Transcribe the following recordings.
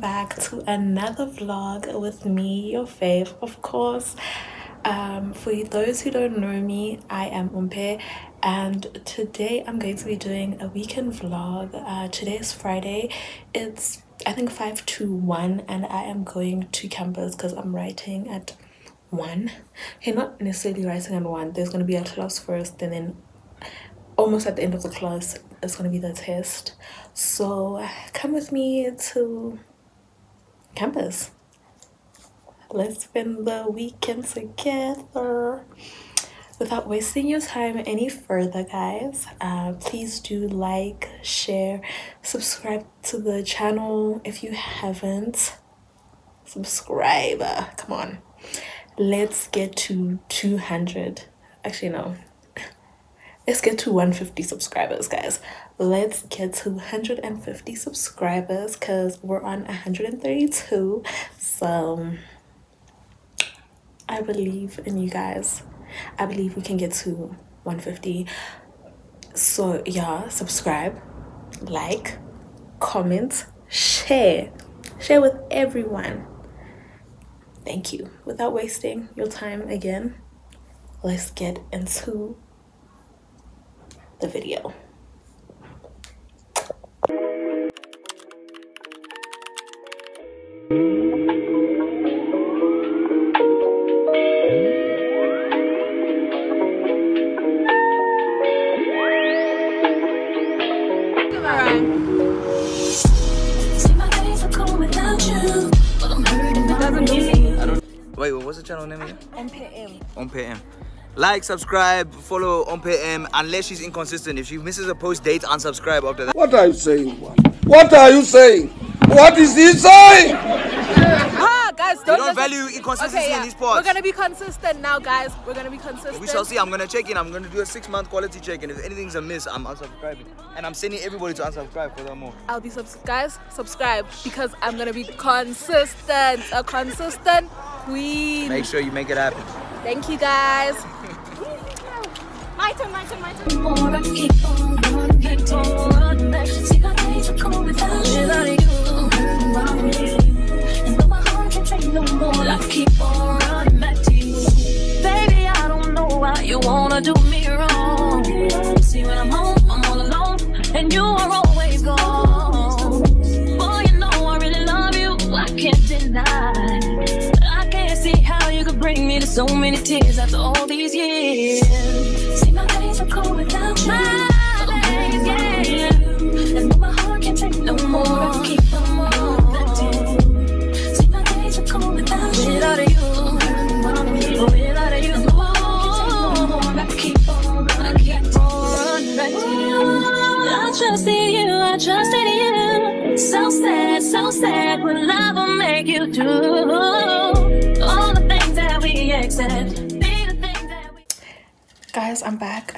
back to another vlog with me your fave of course. Um, for those who don't know me i am Omphe and today i'm going to be doing a weekend vlog. Uh, today is friday. It's i think 5 to 1 and i am going to campus because i'm writing at 1 okay not necessarily writing at 1 there's going to be a class first and then almost at the end of the class it's going to be the test. So come with me to campus. Let's spend the weekend together. Without wasting your time any further guys uh, please do like share subscribe to the channel if you haven't. Subscribe come on. Let's get to 200 actually no let's get to 150 subscribers guys. Let's get to 150 subscribers because we're on 132 so i believe in you guys. I believe we can get to 150 so yeah subscribe like comment share. Share with everyone. Thank you. Without wasting your time again let's get into the video. Like, subscribe, follow on PM unless she's inconsistent. If she misses a post date, unsubscribe after that. What are you saying? What are you saying? What is he saying? Ah, guys, We don't, don't listen- value inconsistency Okay, yeah. in these parts. We're gonna be consistent now, guys. We're gonna be consistent. We shall see. I'm gonna check in. I'm gonna do a six month quality check, and if anything's amiss, I'm unsubscribing. And I'm sending everybody to unsubscribe furthermore. I'll be subs guys, subscribe because I'm gonna be consistent. A consistent queen. Make sure you make it happen. Thank you, guys. My turn, my turn, my turn. More I keep on running, on running back. See my days are cold without you. Without you. And though my heart can't take no more, I keep on running back to you. Baby, I don't know why you wanna do me wrong. See when I'm home, I'm all alone, and you are always gone. Boy, you know I really love you. I can't deny. I can't see how you could bring me to so many tears after all these years.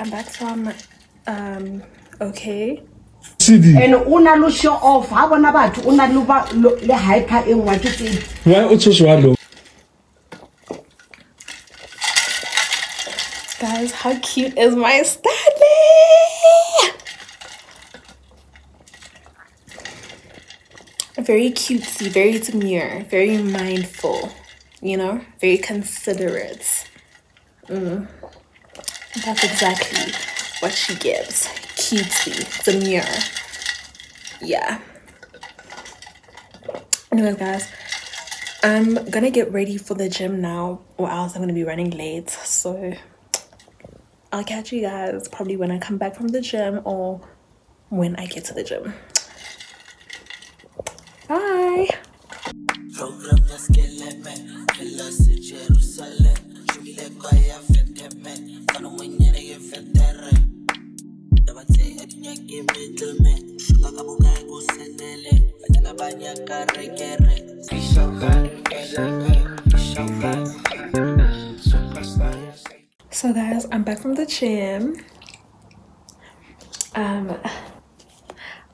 I'm back. From um okay. and o na le show off ha bona batho o na le ba lo- le hyper e nngwe ke tsebe Why o tsho swalo? Guys, how cute is my study? Very cutesy, very demure, very mindful, you know, very considerate. Mm. That's exactly what she gives. Cutesy, demure. Yeah. Anyways, guys, I'm gonna get ready for the gym now, or else I'm gonna be running late. So I'll catch you guys probably when I come back from the gym or when I get to the gym. Bye. So guys, I'm back from the gym. Um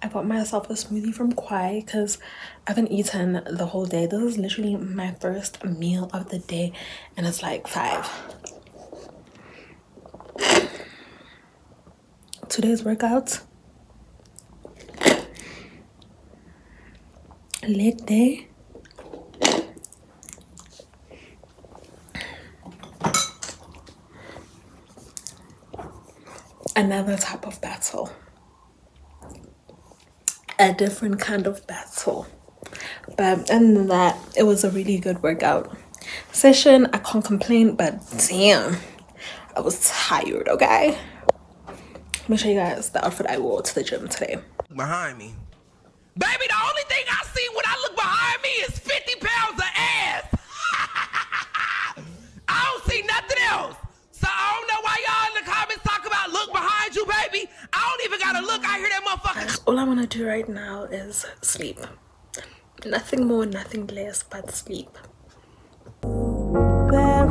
I bought myself a smoothie from Kauai because I haven't eaten the whole day. This is literally my first meal of the day and it's like five. Today's workout leg day. Another type of battle. A different kind of battle. But other than that, it was a really good workout session. I can't complain, but damn, I was tired, okay? Let me show you guys the outfit I wore to the gym today. behind me. Baby, the only thing I see when I look behind me is 50 pounds of ass. I don't see nothing else. So I don't know why y'all in the comments talk about look behind you, baby. I don't even gotta look. I hear that motherfucker. All I want to do right now is sleep. Nothing more, nothing less, but sleep. And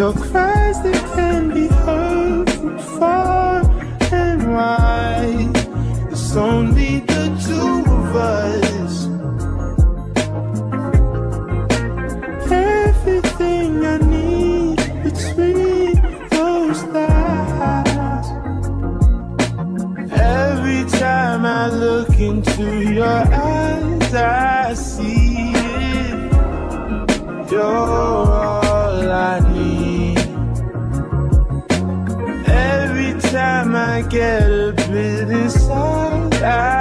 your cries they can be heard from far and wide. It's only the two of us. Everything I need between those thighs. Every time I look into your eyes, I see it. You're get a bit inside, I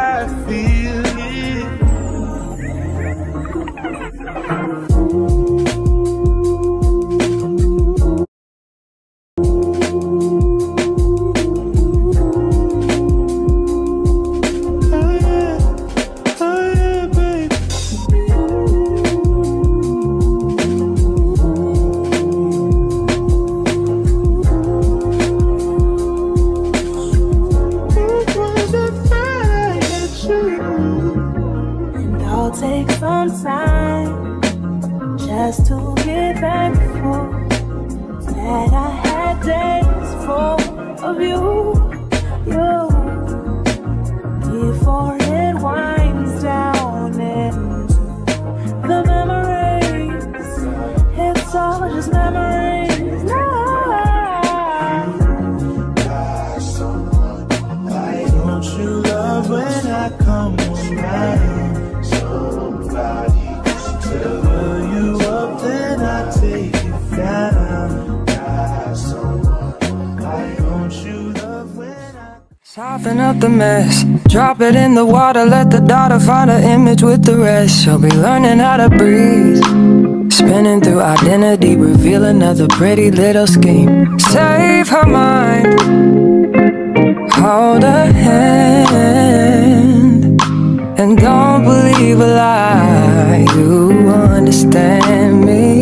Soften up the mess, drop it in the water, let the daughter find her image with the rest. She'll be learning how to breathe, spinning through identity, reveal another pretty little scheme. Save her mind, hold her hand, and don't believe a lie. You understand me.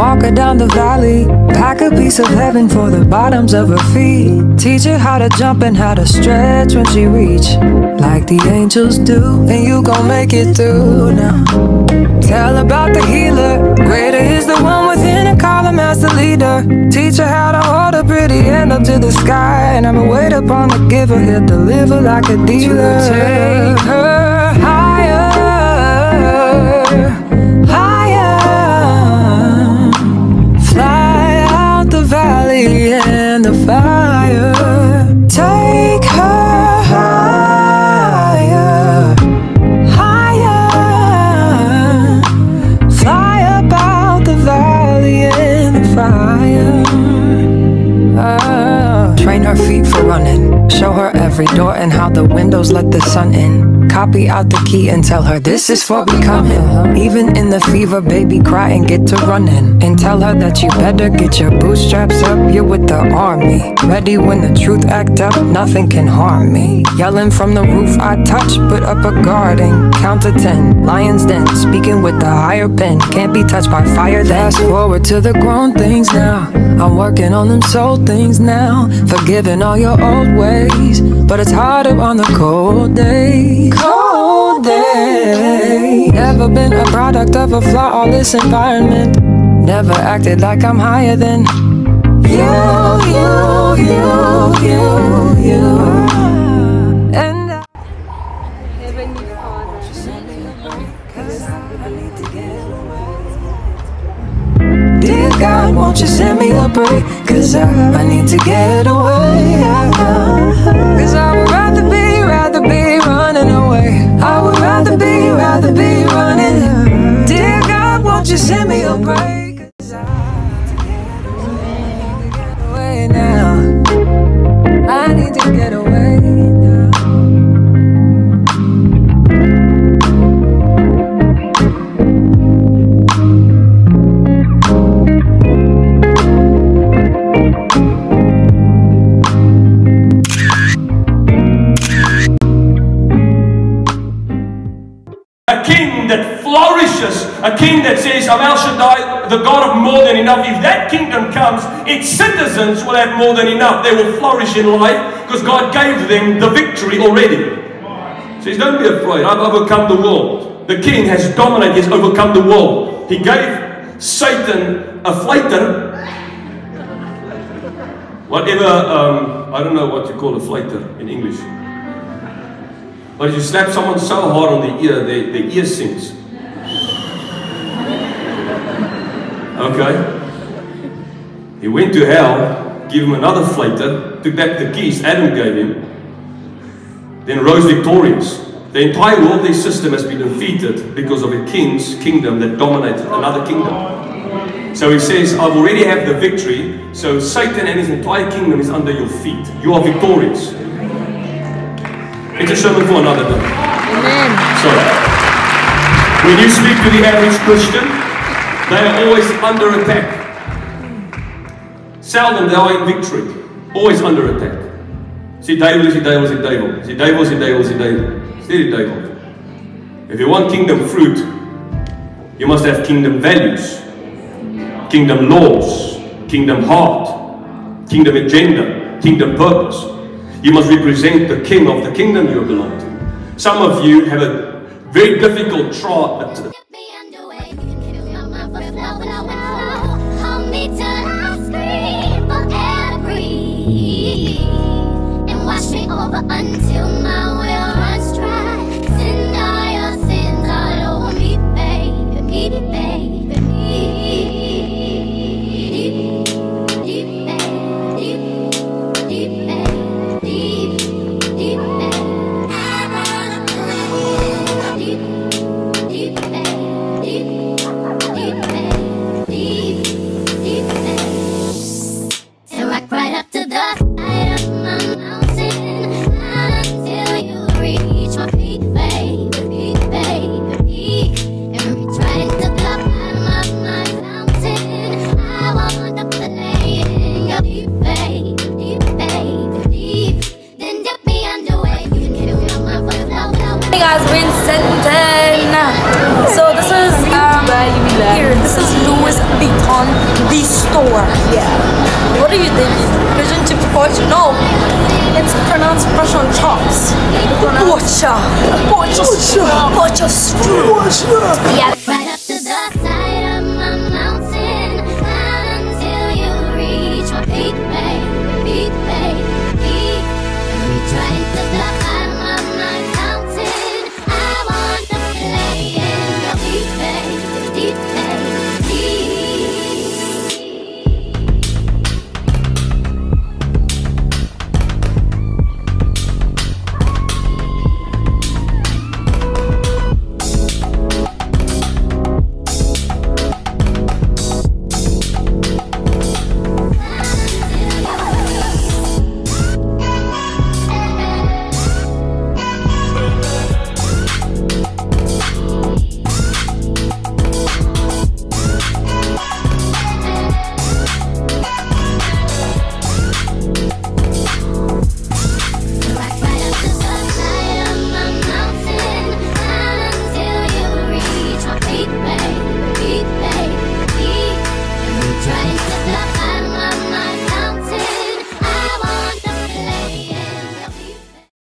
Walk her down the valley, pack a piece of heaven for the bottoms of her feet. Teach her how to jump and how to stretch when she reach, like the angels do, and you gon' make it through now. Tell about the healer, greater is the one within, and call him as the leader. Teach her how to hold a pretty hand up to the sky, and I'ma wait upon the giver, he'll deliver like a dealer. Take her every door and how the windows let the sun in. Copy out the key and tell her this is for becoming. Even in the fever, baby, cry and get to running. And tell her that you better get your bootstraps up. You're with the army. Ready when the truth act up, nothing can harm me. Yelling from the roof, I touch, put up a guard and count to ten. Lions den, speaking with the higher pen. Can't be touched by fire. Fast forward to the grown things now. I'm working on them soul things now. Forgiving all your old ways. But it's harder on the cold days. Cold day. Never been a product of a flawless environment. Never acted like I'm higher than you, you, you, you, you. And. Dear God, won't you send me a break? Cause I, I need to get away. Cause I I need to get away. A king that flourishes, a king that says, I'm El Shaddai, the God of enough. If that kingdom comes, its citizens will have more than enough. They will flourish in life because God gave them the victory already. Says, don't be afraid, I've overcome the world. The king has dominated, he has overcome the world. He gave Satan a flater. Whatever, um, I don't know what you call a flater in English. But if you slap someone so hard on the ear, their, their ear sings. Okay? He went to hell, gave him another flater, took back the keys Adam gave him, then rose victorious. The entire worldly system has been defeated because of a king's kingdom that dominated another kingdom. So he says, I've already had the victory, so Satan and his entire kingdom is under your feet. You are victorious. It's a sermon for another day. Amen. So, when you speak to the average Christian, they are always under attack. Seldom they are in victory. Always under attack. See, devil is the devil is the devil. See, devil is the devil is the devil. Steady devil. If you want kingdom fruit, you must have kingdom values, kingdom laws, kingdom heart, kingdom agenda, kingdom purpose. You must represent the king of the kingdom you belong to. Some of you have a very difficult trial. Until my Vuitton, the store. Yeah. What are you thinking? Vision to Porsche? No. It's pronounced on chops. Porsche. Porsche. Porsche. Porsche. Yeah.